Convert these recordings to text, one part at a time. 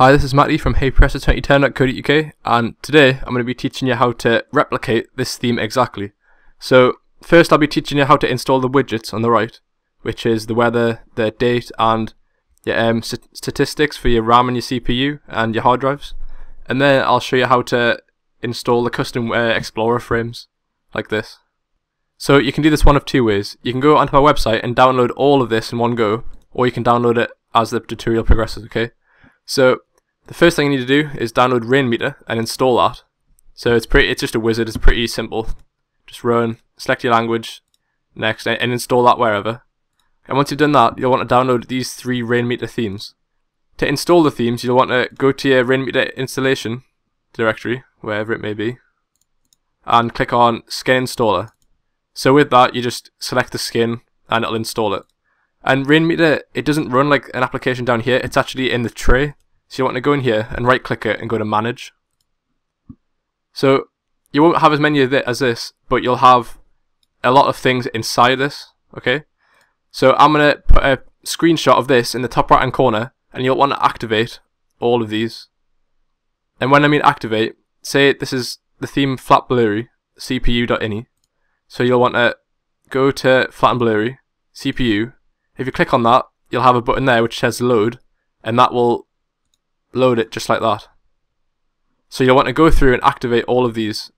Hi, this is Matty from HeyPresto2010.co.uk and today I'm going to be teaching you how to replicate this theme exactly. So first I'll be teaching you how to install the widgets on the right, which is the weather, the date and your um, st statistics for your RAM and your CPU and your hard drives. And then I'll show you how to install the custom uh, Explorer frames, like this. So you can do this one of two ways. You can go onto my website and download all of this in one go, or you can download it as the tutorial progresses, okay? So the first thing you need to do is download Rainmeter and install that. So it's pretty, it's just a wizard, it's pretty simple. Just run, select your language, next, and, install that wherever. And once you've done that, you'll want to download these three Rainmeter themes. To install the themes, you'll want to go to your Rainmeter installation directory, wherever it may be, and click on Skin Installer. So with that, you just select the skin and it'll install it. And Rainmeter, it doesn't run like an application down here, it's actually in the tray. So you want to go in here and right click it and go to manage. So you won't have as many of it as this, but you'll have a lot of things inside this, okay? So I'm going to put a screenshot of this in the top right hand corner and you'll want to activate all of these. And when I mean activate, say this is the theme flat blurry, cpu.ini. So you'll want to go to flat and blurry, CPU. If you click on that, you'll have a button there which says load, and that will load it just like that. So you'll want to go through and activate all of these,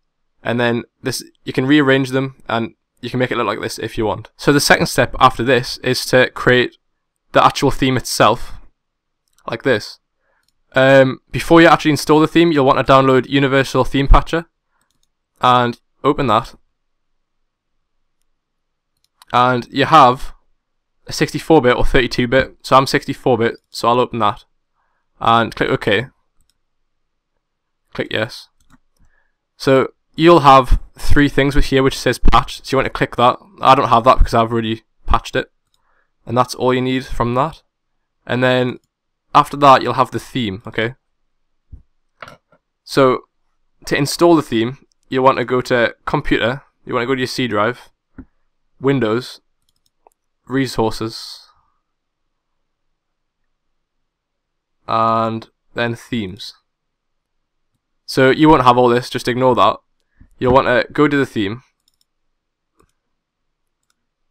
and then this you can rearrange them and you can make it look like this if you want. So the second step after this is to create the actual theme itself, like this. Um, before you actually install the theme, you'll want to download Universal Theme Patcher, and open that. And you have a 64-bit or 32-bit, so I'm 64-bit, so I'll open that and click OK. Click yes. So you'll have three things with here which says patch. So you want to click that. I don't have that because I've already patched it. And that's all you need from that. And then after that you'll have the theme, okay? So to install the theme, you want to go to computer, you want to go to your C drive, Windows, resources, and then themes. So you won't have all this, just ignore that. You'll want to go to the theme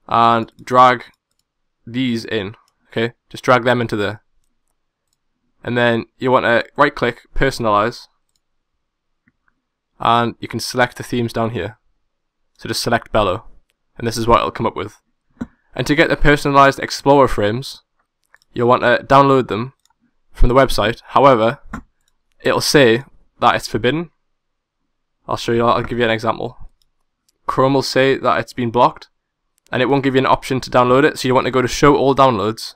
and drag these in, okay? Just drag them into there. And then you want to right click, personalize, and you can select the themes down here. So just select Bello, and this is what it'll come up with. And to get the personalized Explorer frames, you'll want to download them from the website. However, it'll say that it's forbidden. I'll show you, I'll give you an example. Chrome will say that it's been blocked and it won't give you an option to download it, so you want to go to show all downloads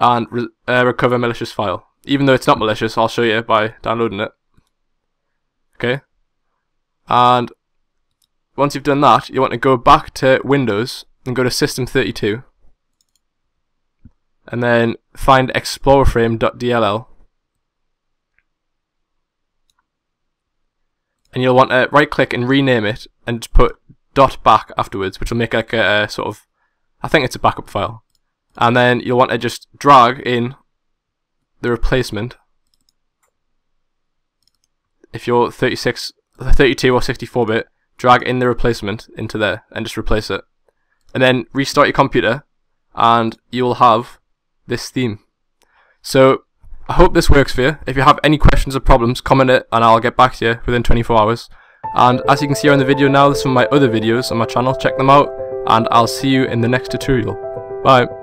and re uh, recover malicious file. Even though it's not malicious, I'll show you by downloading it. Okay? And once you've done that, you want to go back to Windows and go to System 32 and then find explorerframe.dll and you'll want to right click and rename it and put dot back afterwards which will make like a, a sort of I think it's a backup file. And then you'll want to just drag in the replacement. If you're 36 32 or 64 bit drag in the replacement into there and just replace it. And then restart your computer and you will have this theme. So I hope this works for you. If you have any questions or problems, comment it and I'll get back to you within 24 hours. And as you can see in the video now, there's some of my other videos on my channel. Check them out and I'll see you in the next tutorial. Bye.